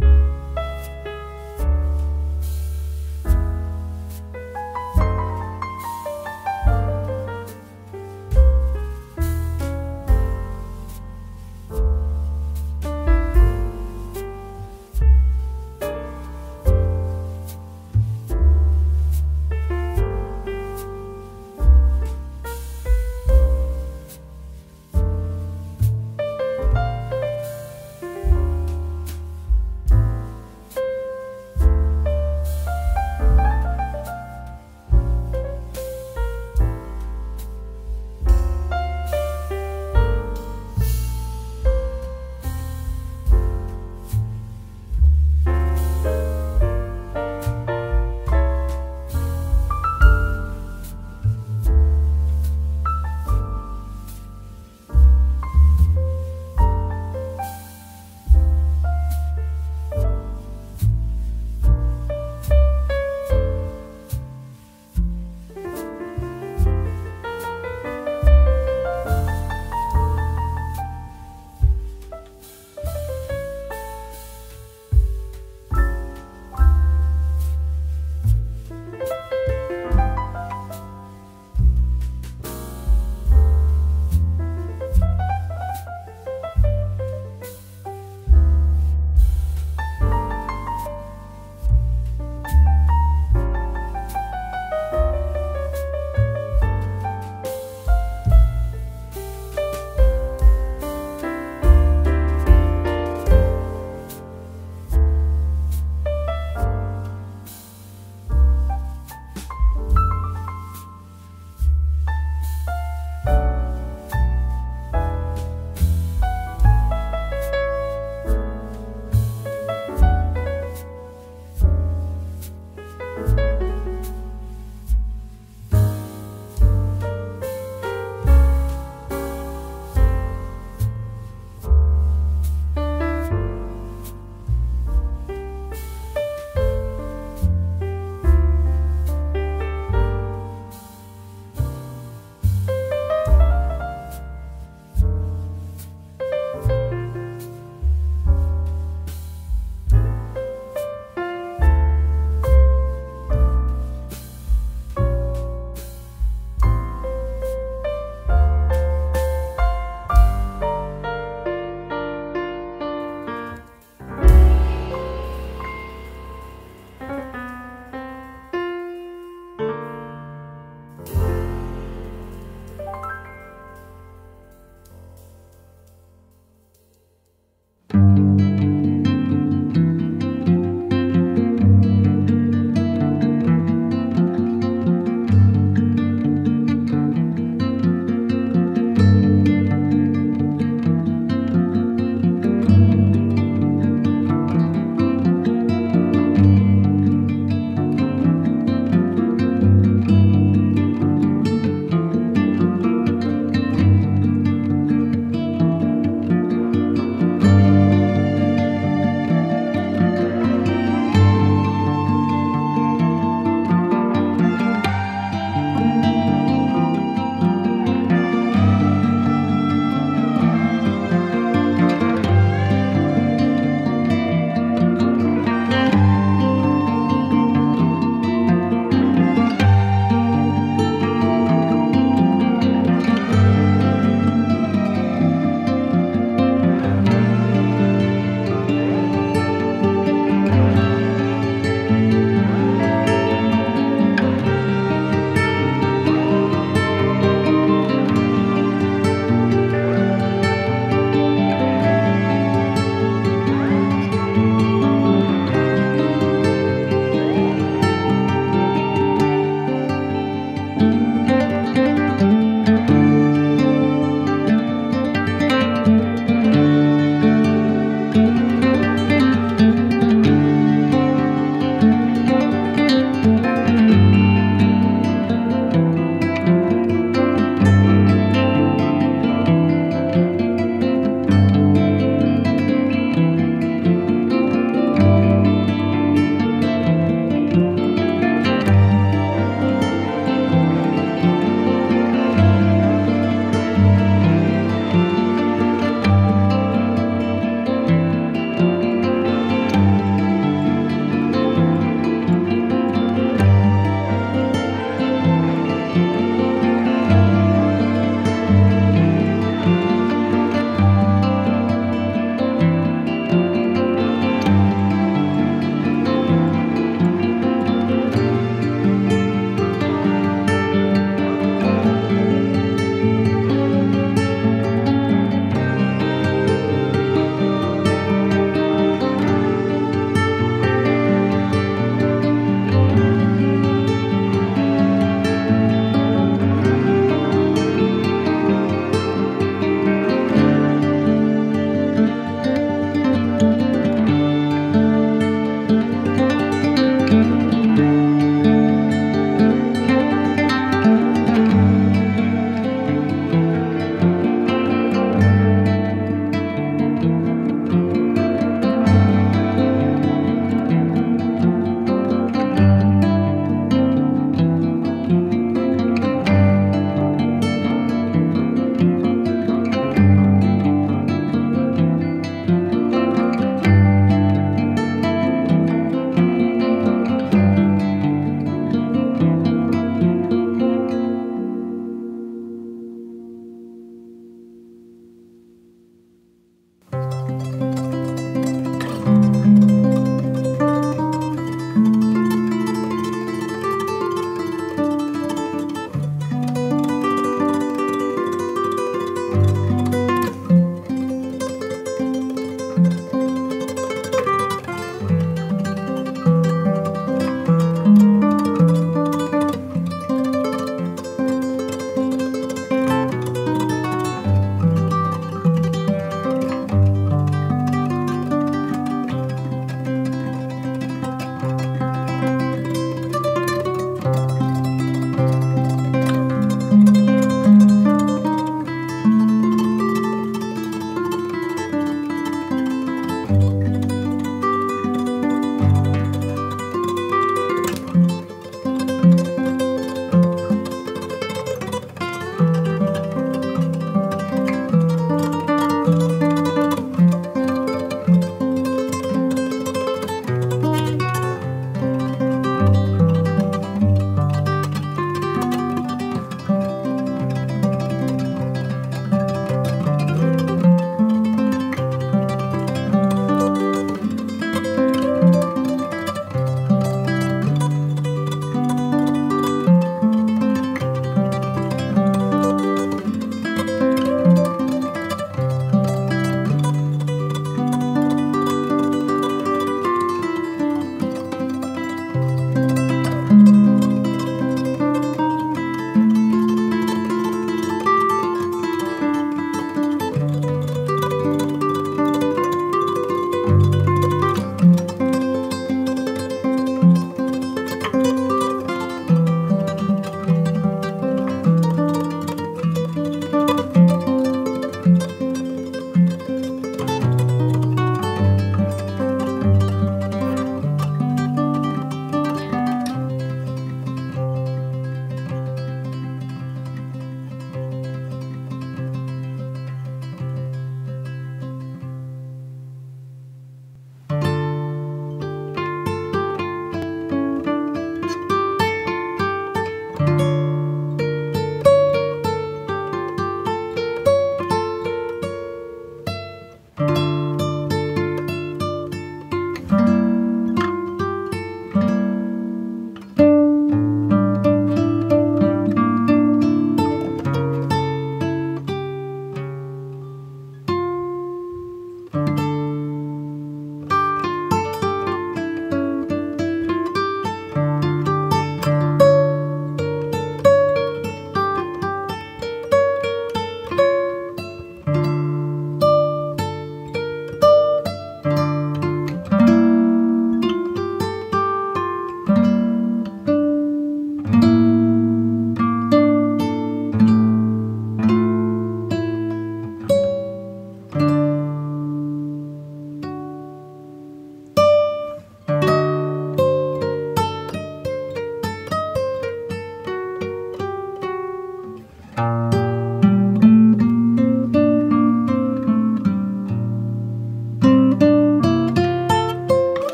you